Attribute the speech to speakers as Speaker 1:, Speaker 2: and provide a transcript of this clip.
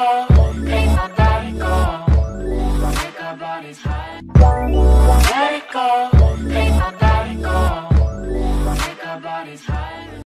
Speaker 1: go, make my body go. Make our bodies high. Let it go.